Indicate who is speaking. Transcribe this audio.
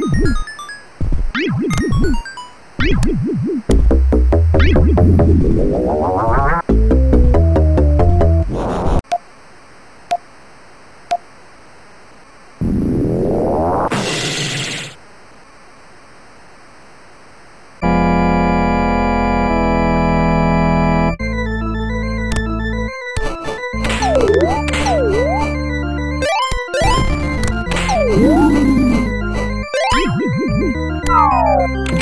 Speaker 1: Woo-hoo-hoo! Woo-hoo-hoo! Woo-hoo-hoo!
Speaker 2: Thank you.